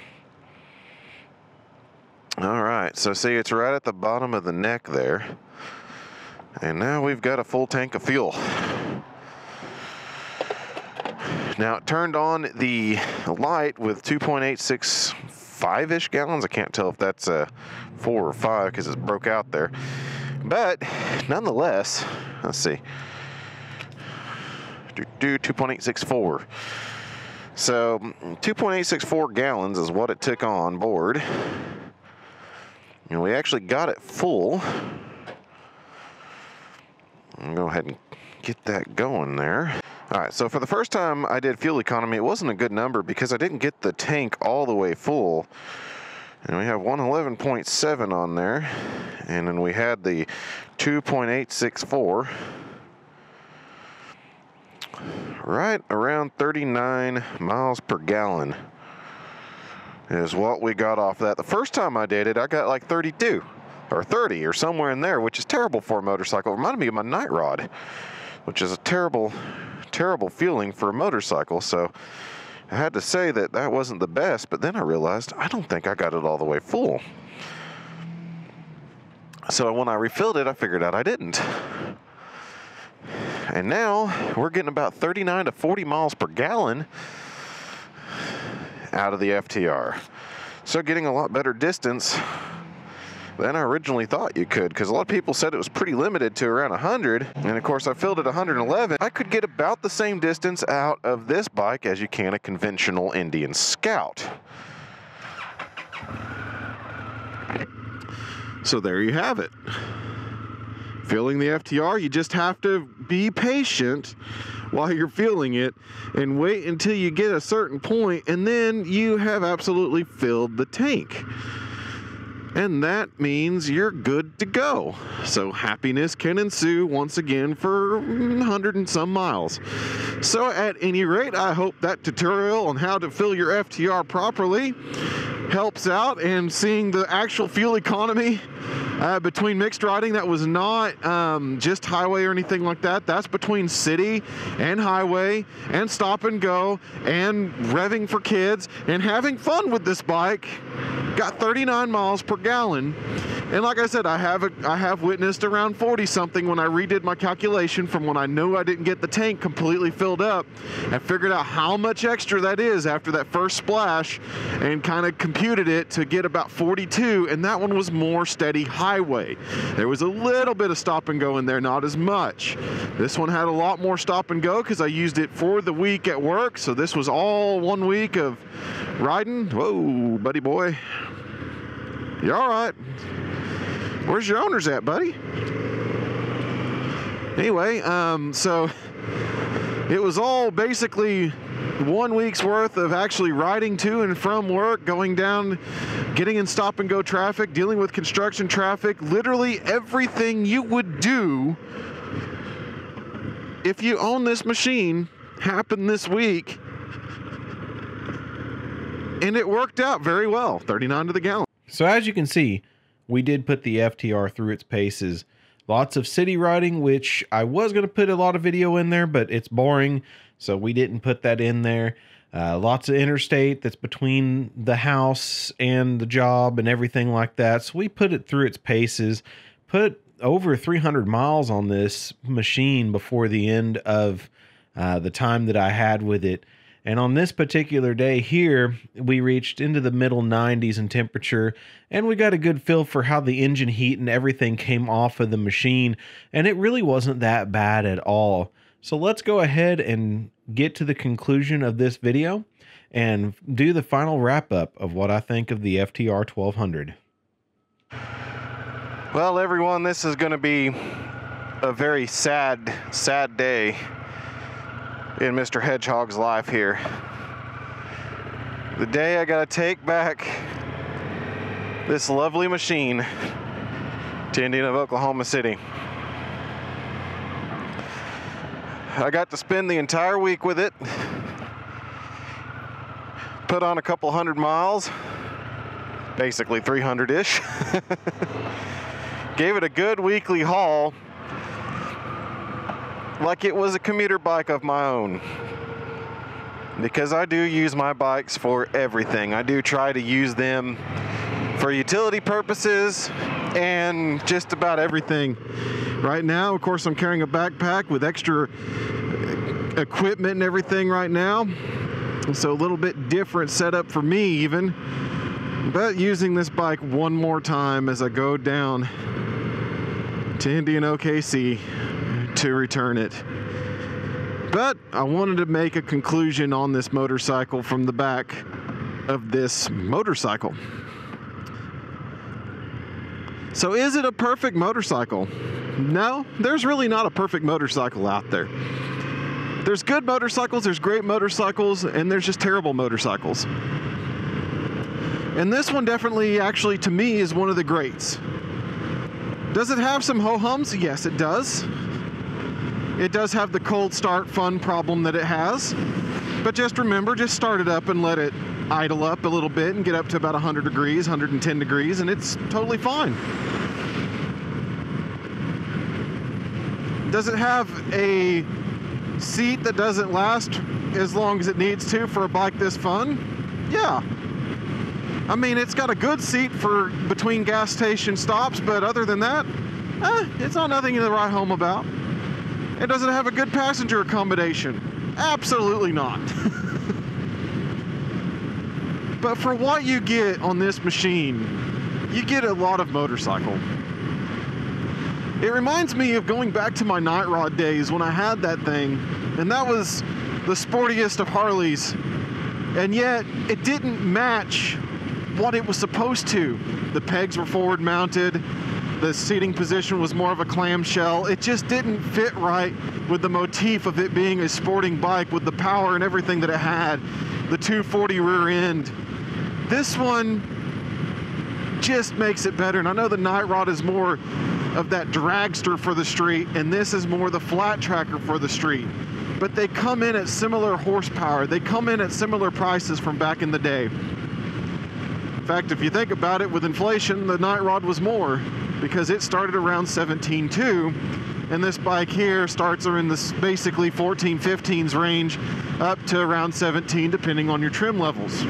All right, so see, it's right at the bottom of the neck there. And now we've got a full tank of fuel. Now it turned on the light with 2.865 ish gallons. I can't tell if that's a four or five because it's broke out there. But nonetheless, let's see. Do, do 2.864. So 2.864 gallons is what it took on board. And we actually got it full. I'll go ahead and get that going there. All right, so for the first time I did fuel economy, it wasn't a good number because I didn't get the tank all the way full. And we have 111.7 on there. And then we had the 2.864. Right around 39 miles per gallon is what we got off that. The first time I did it, I got like 32 or 30 or somewhere in there, which is terrible for a motorcycle. It reminded me of my night rod, which is a terrible, terrible feeling for a motorcycle. So I had to say that that wasn't the best, but then I realized I don't think I got it all the way full. So when I refilled it, I figured out I didn't. And now we're getting about 39 to 40 miles per gallon out of the FTR. So getting a lot better distance than I originally thought you could because a lot of people said it was pretty limited to around 100 and of course I filled it 111 I could get about the same distance out of this bike as you can a conventional Indian Scout. So there you have it. Filling the FTR you just have to be patient while you're feeling it and wait until you get a certain point and then you have absolutely filled the tank and that means you're good to go. So happiness can ensue once again for 100 and some miles. So, at any rate, I hope that tutorial on how to fill your FTR properly helps out and seeing the actual fuel economy uh, between mixed riding that was not um, just highway or anything like that. That's between city and highway and stop and go and revving for kids and having fun with this bike. Got 39 miles per gallon. And like I said, I have a, I have witnessed around 40 something when I redid my calculation from when I knew I didn't get the tank completely filled up. and figured out how much extra that is after that first splash and kind of computed it to get about 42 and that one was more steady highway. There was a little bit of stop and go in there, not as much. This one had a lot more stop and go because I used it for the week at work. So this was all one week of riding. Whoa, buddy boy. You all right? Where's your owners at, buddy? Anyway, um, so it was all basically one week's worth of actually riding to and from work, going down, getting in stop and go traffic, dealing with construction traffic, literally everything you would do if you own this machine happened this week. And it worked out very well 39 to the gallon. So, as you can see, we did put the FTR through its paces. Lots of city riding, which I was going to put a lot of video in there, but it's boring. So, we didn't put that in there. Uh, lots of interstate that's between the house and the job and everything like that. So, we put it through its paces, put over 300 miles on this machine before the end of uh, the time that I had with it. And on this particular day here, we reached into the middle 90s in temperature, and we got a good feel for how the engine heat and everything came off of the machine. And it really wasn't that bad at all. So let's go ahead and get to the conclusion of this video and do the final wrap up of what I think of the FTR 1200. Well, everyone, this is going to be a very sad, sad day in Mr. Hedgehog's life here. The day I got to take back this lovely machine to Indian of Oklahoma City. I got to spend the entire week with it, put on a couple hundred miles, basically 300 ish. Gave it a good weekly haul like it was a commuter bike of my own. Because I do use my bikes for everything. I do try to use them for utility purposes and just about everything. Right now, of course, I'm carrying a backpack with extra equipment and everything right now. So a little bit different setup for me even. But using this bike one more time as I go down to Indian OKC to return it. But I wanted to make a conclusion on this motorcycle from the back of this motorcycle. So, is it a perfect motorcycle? No, there's really not a perfect motorcycle out there. There's good motorcycles, there's great motorcycles, and there's just terrible motorcycles. And this one definitely, actually, to me, is one of the greats. Does it have some ho hums? Yes, it does. It does have the cold start fun problem that it has. But just remember, just start it up and let it idle up a little bit and get up to about 100 degrees, 110 degrees, and it's totally fine. Does it have a seat that doesn't last as long as it needs to for a bike this fun? Yeah. I mean, it's got a good seat for between gas station stops, but other than that, eh, it's not nothing to write home about. It doesn't have a good passenger accommodation. Absolutely not. but for what you get on this machine, you get a lot of motorcycle. It reminds me of going back to my Night Rod days when I had that thing, and that was the sportiest of Harleys. And yet, it didn't match what it was supposed to. The pegs were forward mounted, the seating position was more of a clamshell. It just didn't fit right with the motif of it being a sporting bike with the power and everything that it had, the 240 rear end. This one just makes it better. And I know the Night Rod is more of that dragster for the street, and this is more the flat tracker for the street. But they come in at similar horsepower. They come in at similar prices from back in the day. In fact, if you think about it, with inflation, the Night Rod was more because it started around 17.2 and this bike here starts in this basically 14 15s range up to around 17 depending on your trim levels.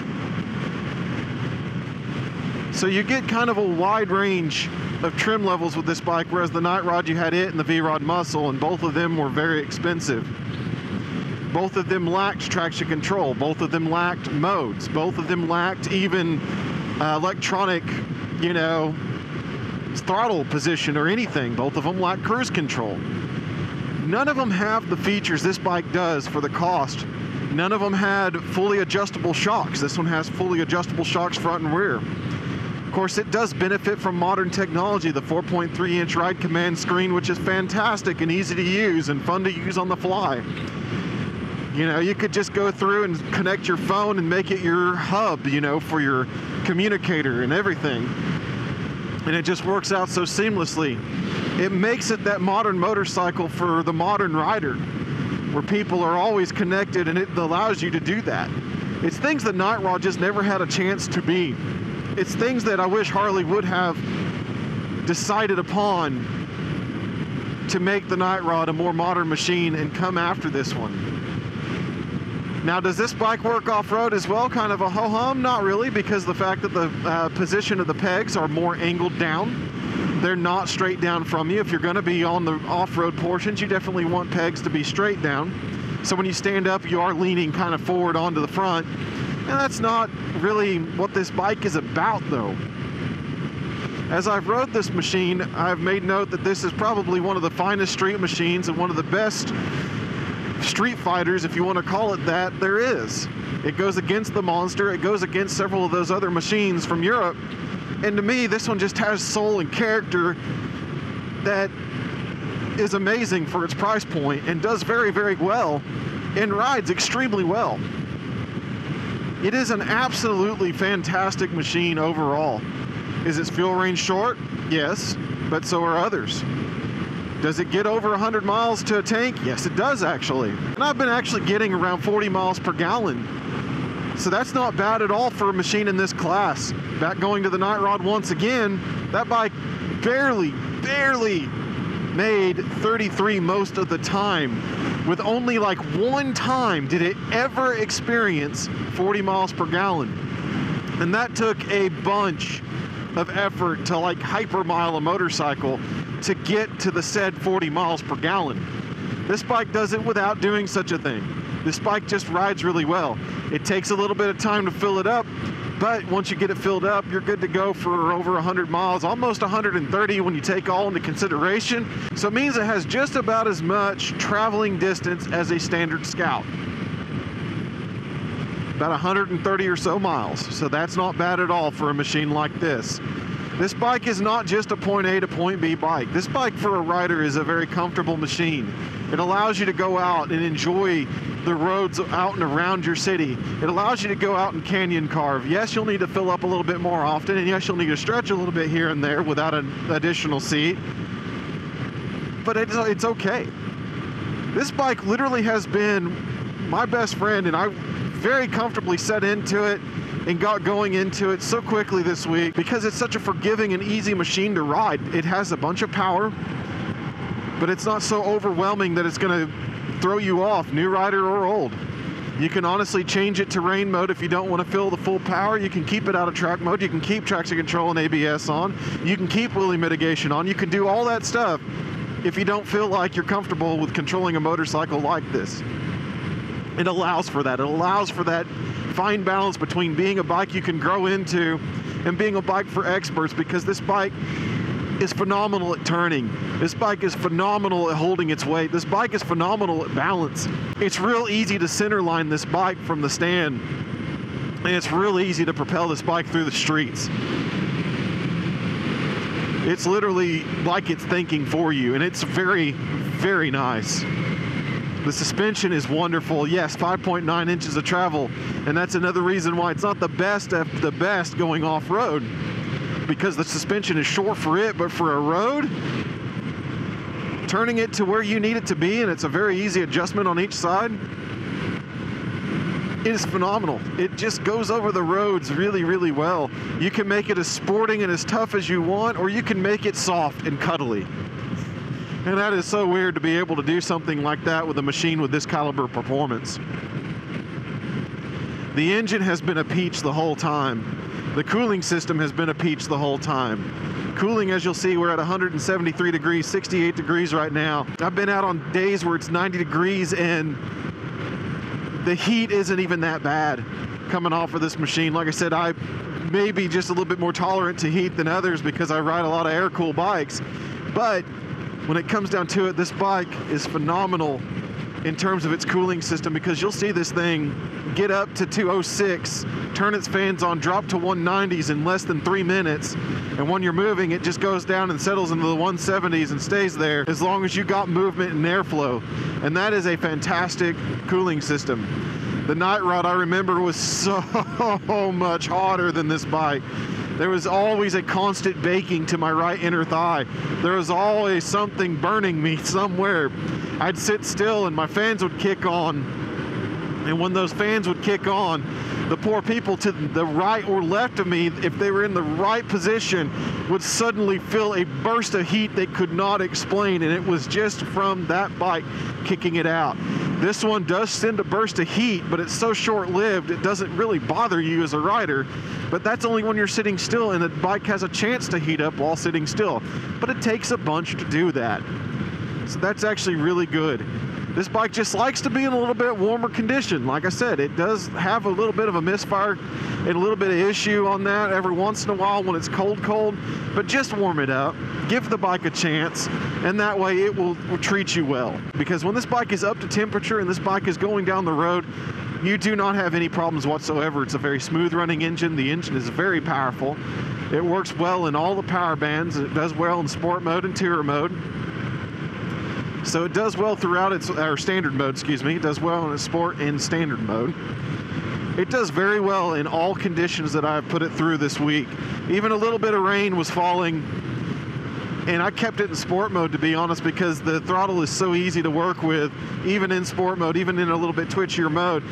So you get kind of a wide range of trim levels with this bike whereas the night rod you had it and the v-rod muscle and both of them were very expensive. Both of them lacked traction control. Both of them lacked modes. Both of them lacked even uh, electronic you know throttle position or anything. Both of them lack cruise control. None of them have the features this bike does for the cost. None of them had fully adjustable shocks. This one has fully adjustable shocks front and rear. Of course, it does benefit from modern technology, the 4.3 inch ride command screen, which is fantastic and easy to use and fun to use on the fly. You know, you could just go through and connect your phone and make it your hub, you know, for your communicator and everything and it just works out so seamlessly. It makes it that modern motorcycle for the modern rider, where people are always connected and it allows you to do that. It's things that Night Rod just never had a chance to be. It's things that I wish Harley would have decided upon to make the Night Rod a more modern machine and come after this one. Now, does this bike work off-road as well? Kind of a ho-hum? Not really, because the fact that the uh, position of the pegs are more angled down. they're not straight down from you. If you're going to be on the off-road portions, you definitely want pegs to be straight down. So when you stand up, you are leaning kind of forward onto the front. And that's not really what this bike is about though. As I've rode this machine, I've made note that this is probably one of the finest street machines and one of the best street fighters, if you want to call it that, there is. It goes against the monster, it goes against several of those other machines from Europe. And to me, this one just has soul and character that is amazing for its price point and does very, very well and rides extremely well. It is an absolutely fantastic machine overall. Is its fuel range short? Yes, but so are others. Does it get over 100 miles to a tank? Yes, it does actually. And I've been actually getting around 40 miles per gallon. So that's not bad at all for a machine in this class. Back going to the Night Rod once again, that bike barely, barely made 33 most of the time. With only like one time did it ever experience 40 miles per gallon. And that took a bunch of effort to like hypermile a motorcycle to get to the said 40 miles per gallon. This bike does it without doing such a thing. This bike just rides really well. It takes a little bit of time to fill it up, but once you get it filled up, you're good to go for over 100 miles, almost 130 when you take all into consideration. So it means it has just about as much traveling distance as a standard Scout about 130 or so miles. So that's not bad at all for a machine like this. This bike is not just a point A to point B bike. This bike for a rider is a very comfortable machine. It allows you to go out and enjoy the roads out and around your city. It allows you to go out and canyon carve. Yes, you'll need to fill up a little bit more often, and yes, you'll need to stretch a little bit here and there without an additional seat. But it's, it's okay. This bike literally has been my best friend, and I very comfortably set into it and got going into it so quickly this week because it's such a forgiving and easy machine to ride. It has a bunch of power, but it's not so overwhelming that it's going to throw you off, new rider or old. You can honestly change it to rain mode if you don't want to feel the full power. You can keep it out of track mode. You can keep traction control and ABS on. You can keep wheelie mitigation on. You can do all that stuff if you don't feel like you're comfortable with controlling a motorcycle like this. It allows for that. It allows for that fine balance between being a bike you can grow into and being a bike for experts because this bike is phenomenal at turning. This bike is phenomenal at holding its weight. This bike is phenomenal at balance. It's real easy to centerline this bike from the stand. And it's real easy to propel this bike through the streets. It's literally like it's thinking for you, and it's very, very nice. The suspension is wonderful. Yes, 5.9 inches of travel, and that's another reason why it's not the best of the best going off-road because the suspension is short for it, but for a road, turning it to where you need it to be, and it's a very easy adjustment on each side, it is phenomenal. It just goes over the roads really, really well. You can make it as sporting and as tough as you want, or you can make it soft and cuddly. And that is so weird to be able to do something like that with a machine with this caliber performance. The engine has been a peach the whole time. The cooling system has been a peach the whole time. Cooling, as you'll see, we're at 173 degrees, 68 degrees right now. I've been out on days where it's 90 degrees and the heat isn't even that bad coming off of this machine. Like I said, I may be just a little bit more tolerant to heat than others because I ride a lot of air-cooled bikes. But when it comes down to it, this bike is phenomenal in terms of its cooling system because you'll see this thing get up to 206, turn its fans on, drop to 190s in less than three minutes. And when you're moving, it just goes down and settles into the 170s and stays there as long as you got movement and airflow. And that is a fantastic cooling system. The Night Rod, I remember, was so much hotter than this bike. There was always a constant baking to my right inner thigh. There was always something burning me somewhere. I'd sit still and my fans would kick on. And when those fans would kick on, the poor people to the right or left of me, if they were in the right position, would suddenly feel a burst of heat they could not explain. And it was just from that bike kicking it out. This one does send a burst of heat, but it's so short lived it doesn't really bother you as a rider. But that's only when you're sitting still and the bike has a chance to heat up while sitting still. But it takes a bunch to do that. So that's actually really good. This bike just likes to be in a little bit warmer condition. Like I said, it does have a little bit of a misfire and a little bit of issue on that every once in a while when it's cold, cold. But just warm it up, give the bike a chance, and that way it will, will treat you well. Because when this bike is up to temperature and this bike is going down the road, you do not have any problems whatsoever. It's a very smooth running engine. The engine is very powerful. It works well in all the power bands. It does well in sport mode and tour mode. So it does well throughout its or standard mode, excuse me. It does well in sport and standard mode. It does very well in all conditions that I've put it through this week. Even a little bit of rain was falling and I kept it in sport mode to be honest because the throttle is so easy to work with even in sport mode even in a little bit twitchier mode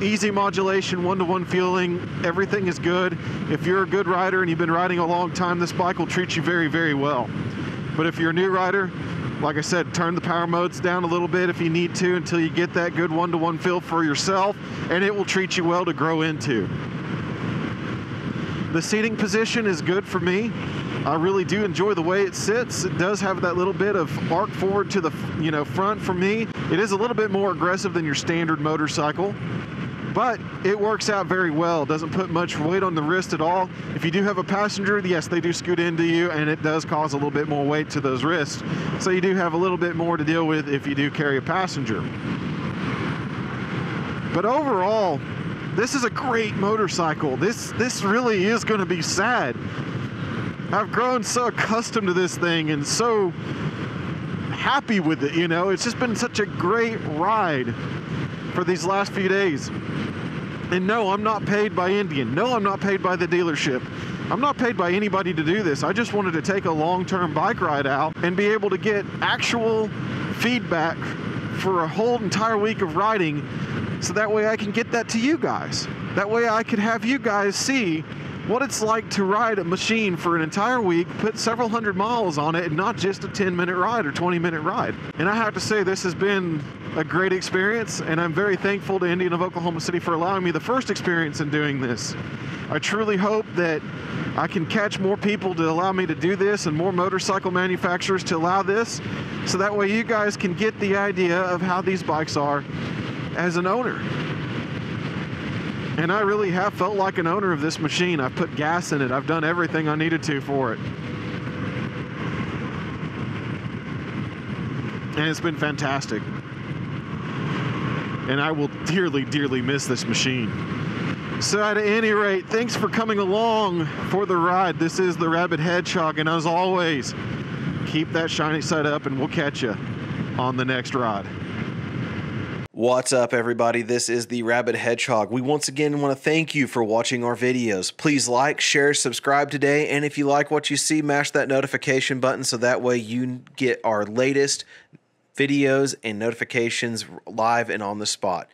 easy modulation one-to-one feeling everything is good if you're a good rider and you've been riding a long time this bike will treat you very very well but if you're a new rider like I said, turn the power modes down a little bit if you need to until you get that good one-to-one feel for yourself, and it will treat you well to grow into. The seating position is good for me. I really do enjoy the way it sits. It does have that little bit of arc forward to the you know front for me. It is a little bit more aggressive than your standard motorcycle but it works out very well. Doesn't put much weight on the wrist at all. If you do have a passenger, yes, they do scoot into you and it does cause a little bit more weight to those wrists. So you do have a little bit more to deal with if you do carry a passenger. But overall, this is a great motorcycle. This this really is going to be sad. I've grown so accustomed to this thing and so happy with it, you know. It's just been such a great ride for these last few days. And no, I'm not paid by Indian. No, I'm not paid by the dealership. I'm not paid by anybody to do this. I just wanted to take a long-term bike ride out and be able to get actual feedback for a whole entire week of riding so that way I can get that to you guys. That way I could have you guys see what it's like to ride a machine for an entire week, put several hundred miles on it, and not just a 10 minute ride or 20 minute ride. And I have to say, this has been a great experience, and I'm very thankful to Indian of Oklahoma City for allowing me the first experience in doing this. I truly hope that I can catch more people to allow me to do this and more motorcycle manufacturers to allow this so that way you guys can get the idea of how these bikes are as an owner. And I really have felt like an owner of this machine. I've put gas in it. I've done everything I needed to for it. And it's been fantastic. And I will dearly, dearly miss this machine. So at any rate, thanks for coming along for the ride. This is the Rabid Hedgehog, and as always, keep that shiny side up and we'll catch you on the next ride. What's up, everybody? This is the Rabid Hedgehog. We once again want to thank you for watching our videos. Please like, share, subscribe today, and if you like what you see, mash that notification button so that way you get our latest videos and notifications live and on the spot.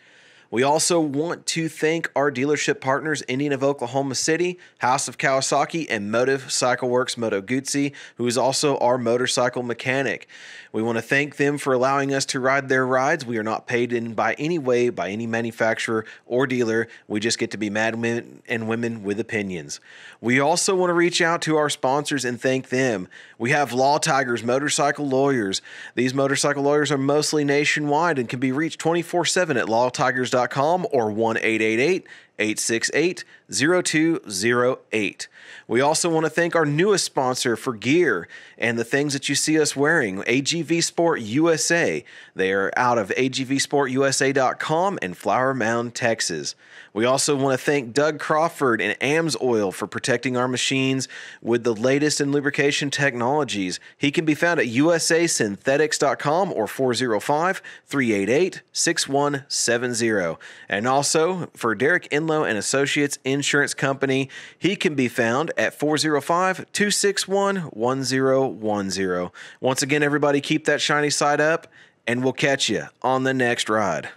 We also want to thank our dealership partners, Indian of Oklahoma City, House of Kawasaki, and Motive Cycle Works Moto Guzzi, who is also our motorcycle mechanic. We want to thank them for allowing us to ride their rides. We are not paid in by any way by any manufacturer or dealer. We just get to be mad men and women with opinions. We also want to reach out to our sponsors and thank them. We have Law Tigers Motorcycle Lawyers. These motorcycle lawyers are mostly nationwide and can be reached 24 7 at lawtigers.com or 1 888 868 0208. We also want to thank our newest sponsor for gear and the things that you see us wearing, AGV Sport USA. They are out of agvsportusa.com in Flower Mound, Texas. We also want to thank Doug Crawford and AMS Oil for protecting our machines with the latest in lubrication technologies. He can be found at usasynthetics.com or 405 388 6170. And also for Derek Enloe and Associates Insurance Company, he can be found at 405 261 1010. Once again, everybody, keep that shiny side up, and we'll catch you on the next ride.